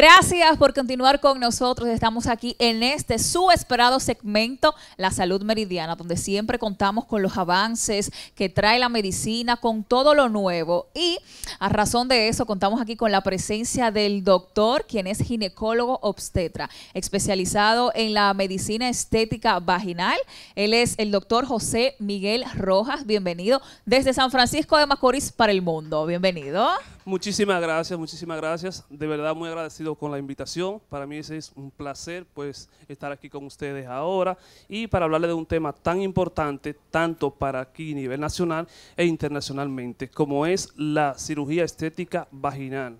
Gracias por continuar con nosotros. Estamos aquí en este su esperado segmento, La Salud Meridiana, donde siempre contamos con los avances que trae la medicina, con todo lo nuevo. Y a razón de eso, contamos aquí con la presencia del doctor, quien es ginecólogo obstetra, especializado en la medicina estética vaginal. Él es el doctor José Miguel Rojas. Bienvenido desde San Francisco de Macorís para el mundo. Bienvenido. Muchísimas gracias, muchísimas gracias. De verdad muy agradecido con la invitación. Para mí es un placer pues estar aquí con ustedes ahora y para hablarles de un tema tan importante tanto para aquí a nivel nacional e internacionalmente como es la cirugía estética vaginal.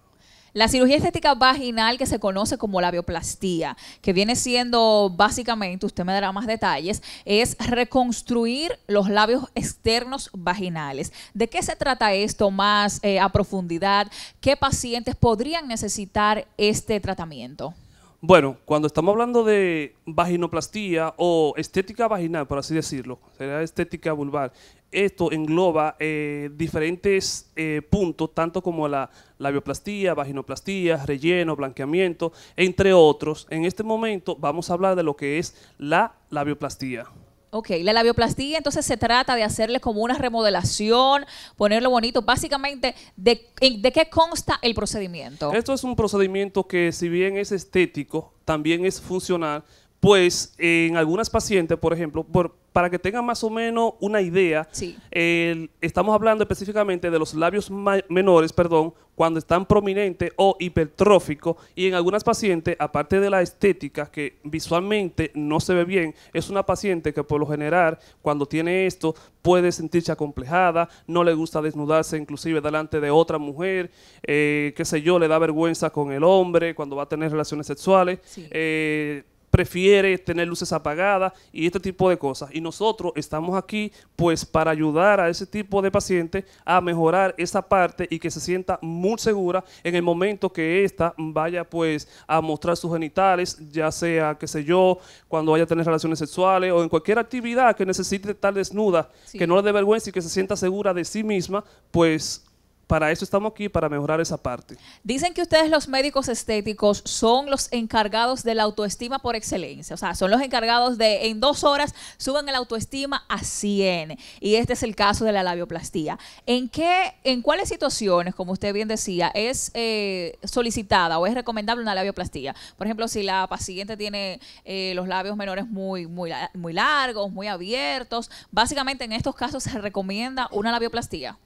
La cirugía estética vaginal que se conoce como labioplastía, que viene siendo básicamente, usted me dará más detalles, es reconstruir los labios externos vaginales. ¿De qué se trata esto más eh, a profundidad? ¿Qué pacientes podrían necesitar este tratamiento? Bueno, cuando estamos hablando de vaginoplastía o estética vaginal, por así decirlo, será estética vulvar, esto engloba eh, diferentes eh, puntos, tanto como la labioplastía, vaginoplastía, relleno, blanqueamiento, entre otros. En este momento vamos a hablar de lo que es la labioplastía. Ok, la labioplastía entonces se trata de hacerle como una remodelación, ponerlo bonito. Básicamente, ¿de, ¿de qué consta el procedimiento? Esto es un procedimiento que si bien es estético, también es funcional, pues en algunas pacientes, por ejemplo, para que tengan más o menos una idea, estamos hablando específicamente de los labios menores, perdón, cuando están prominentes o hipertróficos y en algunas pacientes, aparte de la estética, que visualmente no se ve bien, es una paciente que por lo general, cuando tiene esto, puede sentirse acomplejada, no le gusta desnudarse inclusive delante de otra mujer, eh, qué sé yo, le da vergüenza con el hombre cuando va a tener relaciones sexuales. Eh, prefiere tener luces apagadas y este tipo de cosas. Y nosotros estamos aquí pues para ayudar a ese tipo de pacientes a mejorar esa parte y que se sienta muy segura en el momento que ésta vaya pues a mostrar sus genitales, ya sea, qué sé yo, cuando vaya a tener relaciones sexuales o en cualquier actividad que necesite estar desnuda, que no le dé vergüenza y que se sienta segura de sí misma, pues para eso estamos aquí, para mejorar esa parte. Dicen que ustedes los médicos estéticos son los encargados de la autoestima por excelencia, o sea, son los encargados de en dos horas suban el autoestima a 100 y este es el caso de la labioplastía. ¿En qué, en cuáles situaciones, como usted bien decía, es eh, solicitada o es recomendable una labioplastía? Por ejemplo, si la paciente tiene eh, los labios menores muy, muy, muy largos, muy abiertos, básicamente en estos casos se recomienda una labioplastía.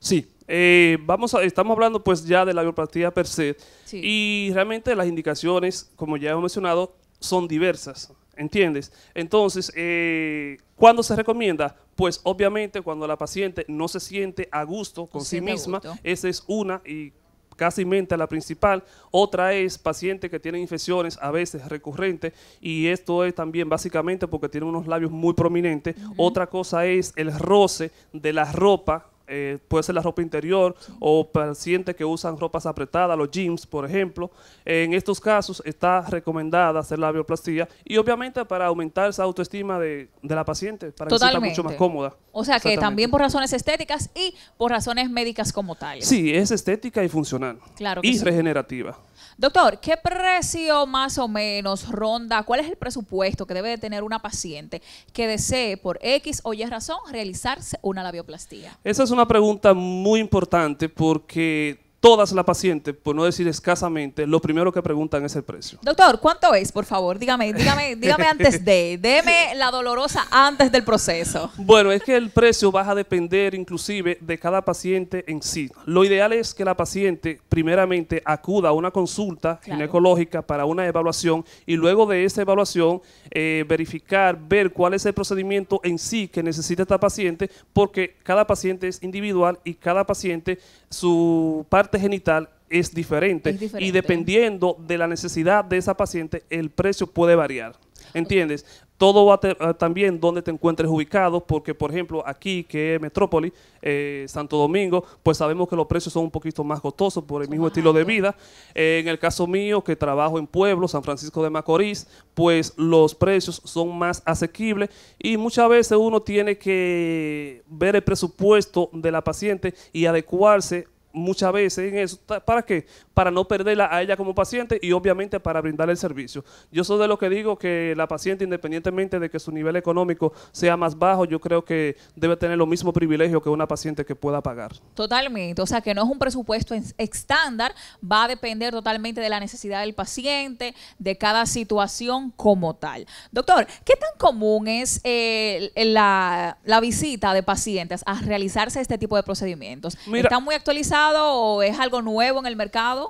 Sí, eh, vamos a, estamos hablando pues ya de la bioplastia per se y realmente las indicaciones, como ya hemos mencionado, son diversas, ¿entiendes? Entonces, eh, ¿cuándo se recomienda? Pues obviamente cuando la paciente no se siente a gusto con sí misma, esa es una y casi mente la principal. Otra es pacientes que tienen infecciones a veces recurrentes y esto es también básicamente porque tienen unos labios muy prominentes. Otra cosa es el roce de la ropa eh, puede ser la ropa interior o pacientes que usan ropas apretadas, los jeans, por ejemplo. En estos casos está recomendada hacer la bioplastía y obviamente para aumentar esa autoestima de, la paciente, para que se sienta mucho más cómoda. O sea que también por razones estéticas y por razones médicas como tal. Sí, es estética y funcional. Claro y regenerativa. Doctor, ¿qué precio más o menos ronda? ¿Cuál es el presupuesto que debe de tener una paciente que desee por X o Y razón realizarse una labioplastía? Esa es una pregunta muy importante porque todas las pacientes, por no decir escasamente, lo primero que preguntan es el precio. Doctor, ¿cuánto es, por favor? Dígame, dígame, dígame antes de, deme la dolorosa antes del proceso. Bueno, es que el precio va a depender inclusive de cada paciente en sí. Lo ideal es que la paciente primeramente acuda a una consulta ginecológica para una evaluación y luego de esa evaluación eh, verificar, ver cuál es el procedimiento en sí que necesita esta paciente, porque cada paciente es individual y cada paciente su parte genital es diferente, y dependiendo de la necesidad de esa paciente, el precio puede variar. ¿Entiendes? Todo va a también donde te encuentres ubicado, porque por ejemplo aquí que es Metrópoli, eh, Santo Domingo, pues sabemos que los precios son un poquito más costosos por el mismo estilo de vida. en el caso mío, que trabajo en Pueblo, San Francisco de Macorís, pues los precios son más asequibles y muchas veces uno tiene que ver el presupuesto de la paciente y adecuarse muchas veces en eso. ¿Para qué? Para no perderla a ella como paciente y obviamente para brindarle el servicio. Yo soy de lo que digo que la paciente, independientemente de que su nivel económico sea más bajo, yo creo que debe tener los mismos privilegios que una paciente que pueda pagar. Totalmente. O sea, que no es un presupuesto estándar, va a depender totalmente de la necesidad del paciente, de cada situación como tal. Doctor, ¿qué tan común es eh, la, visita de pacientes a realizarse este tipo de procedimientos? ¿Está muy actualizado? o es algo nuevo en el mercado?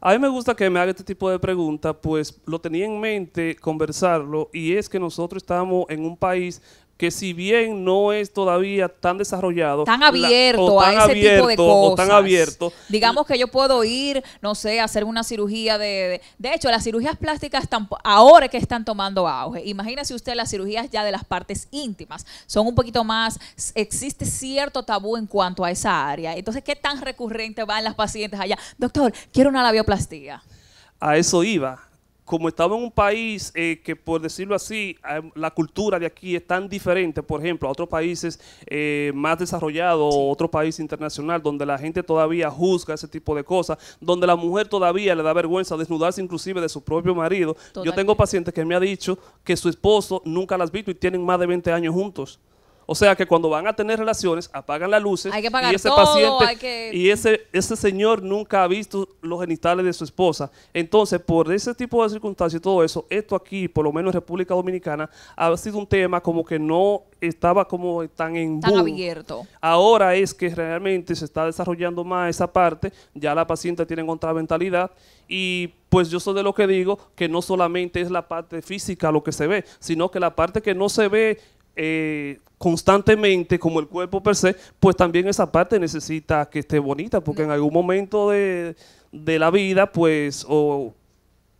A mí me gusta que me haga este tipo de preguntas, pues lo tenía en mente conversarlo y es que nosotros estamos en un país que si bien no es todavía tan desarrollado, tan abierto a ese tipo de cosas. O tan abierto. Digamos que yo puedo ir, no sé, a hacer una cirugía de, de, hecho, las cirugías plásticas están ahora que están tomando auge. Imagínese usted las cirugías ya de las partes íntimas, son un poquito más existe cierto tabú en cuanto a esa área. Entonces, ¿qué tan recurrente van las pacientes allá? Doctor, quiero una labioplastía. A eso iba como estamos en un país eh, que, por decirlo así, eh, la cultura de aquí es tan diferente, por ejemplo, a otros países eh, más desarrollados o otro país internacional, donde la gente todavía juzga ese tipo de cosas, donde la mujer todavía le da vergüenza desnudarse inclusive de su propio marido. Yo tengo pacientes que me han dicho que su esposo nunca las ha visto y tienen más de 20 años juntos. O sea que cuando van a tener relaciones, apagan las luces y ese paciente y ese, ese señor nunca ha visto los genitales de su esposa. Entonces, por ese tipo de circunstancias y todo eso, esto aquí, por lo menos en República Dominicana, ha sido un tema como que no estaba como tan en tan abierto. Ahora es que realmente se está desarrollando más esa parte, ya la paciente tiene otra mentalidad y pues yo soy de lo que digo que no solamente es la parte física lo que se ve, sino que la parte que no se ve eh, constantemente como el cuerpo per se, pues también esa parte necesita que esté bonita, porque en algún momento de, la vida, pues, o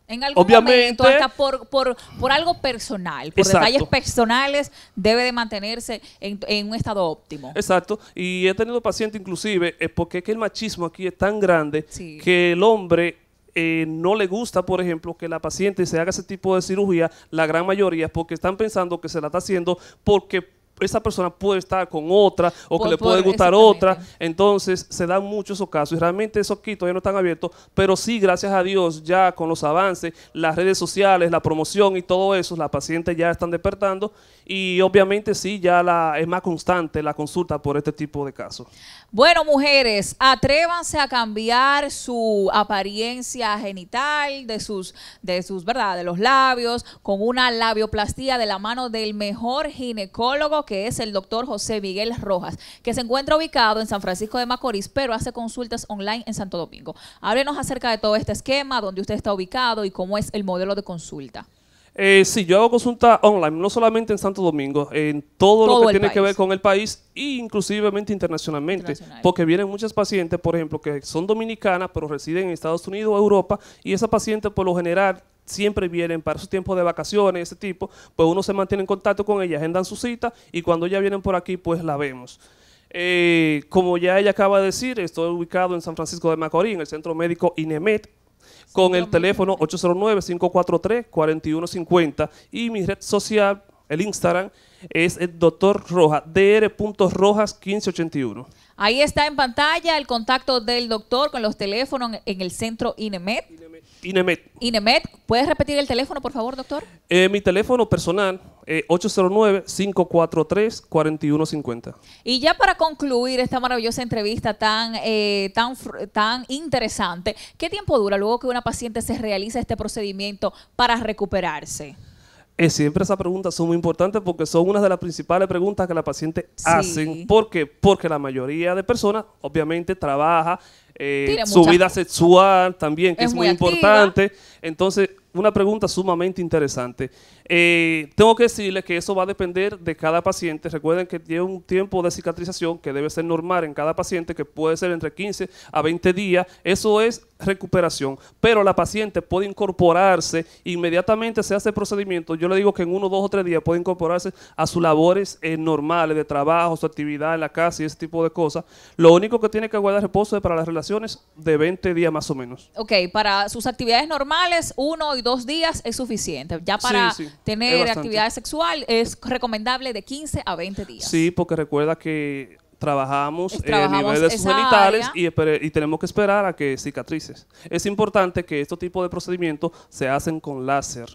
en algún momento, hasta por, por, por algo personal, por detalles personales, debe de mantenerse en, un estado óptimo. Exacto. Y he tenido pacientes inclusive, es porque es que el machismo aquí es tan grande que el hombre eh, no le gusta, por ejemplo, que la paciente se haga ese tipo de cirugía, la gran mayoría, porque están pensando que se la está haciendo porque esa persona puede estar con otra o que le puede gustar otra. Entonces se dan muchos esos casos y realmente esos aquí todavía no están abiertos, pero sí, gracias a Dios, ya con los avances, las redes sociales, la promoción y todo eso, las pacientes ya están despertando y obviamente sí, ya la, es más constante la consulta por este tipo de casos. Bueno, mujeres, atrévanse a cambiar su apariencia genital, de sus, de sus, ¿verdad? De los labios, con una labioplastía de la mano del mejor ginecólogo que es el doctor José Miguel Rojas, que se encuentra ubicado en San Francisco de Macorís, pero hace consultas online en Santo Domingo. Háblenos acerca de todo este esquema, dónde usted está ubicado y cómo es el modelo de consulta. Eh, sí, yo hago consulta online, no solamente en Santo Domingo, en todo, lo que tiene que ver con el país e inclusivemente internacionalmente, porque vienen muchas pacientes, por ejemplo, que son dominicanas, pero residen en Estados Unidos o Europa, y esas pacientes por lo general siempre vienen para su tiempo de vacaciones, ese tipo, pues uno se mantiene en contacto con ellas, agendan su cita y cuando ya vienen por aquí, pues la vemos. Eh, como ya ella acaba de decir, estoy ubicado en San Francisco de Macorís, en el Centro Médico INEMET, con el teléfono 809-543-4150 y mi red social, el Instagram, es el doctor Rojas, dr.rojas1581. Ahí está en pantalla el contacto del doctor con los teléfonos en el centro INEMET. INEMET. INEMET. ¿Puedes repetir el teléfono, por favor, doctor? Eh, mi teléfono personal, eh, 809-543-4150. Y ya para concluir esta maravillosa entrevista tan, eh, tan, tan interesante, ¿qué tiempo dura luego que una paciente se realiza este procedimiento para recuperarse? siempre esas preguntas son muy importantes porque son una de las principales preguntas que la paciente hacen. ¿Por qué? Porque la mayoría de personas obviamente trabaja, eh, su vida sexual también, que es, muy, importante. Entonces, una pregunta sumamente interesante. Eh, tengo que decirles que eso va a depender de cada paciente. Recuerden que tiene un tiempo de cicatrización que debe ser normal en cada paciente, que puede ser entre 15 a 20 días. Eso es recuperación. Pero la paciente puede incorporarse, inmediatamente se hace el procedimiento. Yo le digo que en uno, dos o tres días puede incorporarse a sus labores eh, normales de trabajo, su actividad en la casa y ese tipo de cosas. Lo único que tiene que guardar reposo es para las de 20 días más o menos. Ok, para sus actividades normales, uno y dos días es suficiente. Ya para tener actividad sexual es recomendable de 15 a 20 días. Sí, porque recuerda que trabajamos, el nivel de sus genitales y, y, tenemos que esperar a que cicatrices. Es importante que este tipo de procedimientos se hacen con láser.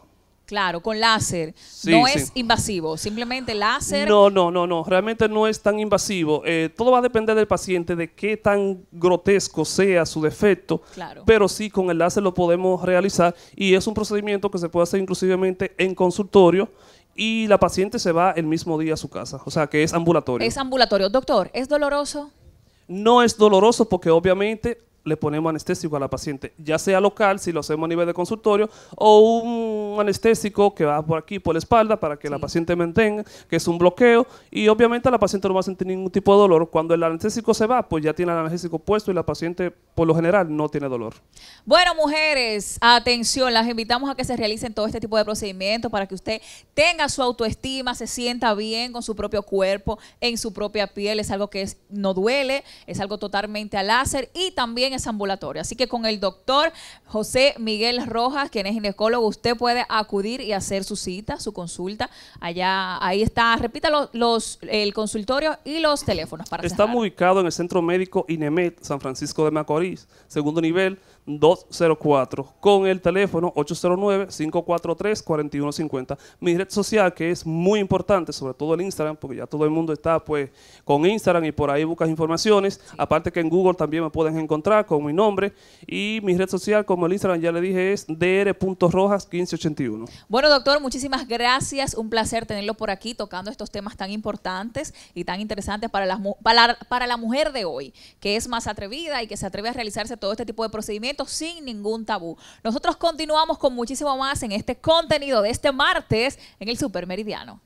Claro, con láser. no es invasivo, simplemente láser. No, no, no, no. Realmente no es tan invasivo. Eh, todo va a depender del paciente, de qué tan grotesco sea su defecto. Claro. Pero sí, con el láser lo podemos realizar y es un procedimiento que se puede hacer inclusivamente en consultorio y la paciente se va el mismo día a su casa. O sea que es ambulatorio. Es ambulatorio. Doctor, ¿es doloroso? No es doloroso porque obviamente le ponemos anestésico a la paciente, ya sea local, si lo hacemos a nivel de consultorio, o un anestésico que va por aquí, por la espalda, para que la paciente mantenga, que es un bloqueo, y obviamente la paciente no va a sentir ningún tipo de dolor. Cuando el anestésico se va, pues ya tiene el anestésico puesto y la paciente, por lo general, no tiene dolor. Bueno, mujeres, atención, las invitamos a que se realicen todo este tipo de procedimientos para que usted tenga su autoestima, se sienta bien con su propio cuerpo, en su propia piel, es algo que es, no duele, es algo totalmente al láser y también es ambulatorio. Así que con el doctor José Miguel Rojas, quien es ginecólogo, usted puede acudir y hacer su cita, su consulta. Allá, ahí está, repita los, el consultorio y los teléfonos para Estamos ubicados en el Centro Médico INEMET, San Francisco de Macorís, segundo nivel, 204 con el teléfono 809-543-4150. Mi red social que es muy importante, sobre todo el Instagram, porque ya todo el mundo está pues con Instagram y por ahí buscas informaciones. Aparte que en Google también me pueden encontrar con mi nombre y mi red social como el Instagram ya le dije es dr.rojas1581. Bueno doctor, muchísimas gracias. Un placer tenerlo por aquí tocando estos temas tan importantes y tan interesantes para la, para, para la mujer de hoy, que es más atrevida y que se atreve a realizarse todo este tipo de procedimientos sin ningún tabú. Nosotros continuamos con muchísimo más en este contenido de este martes en el Super Meridiano.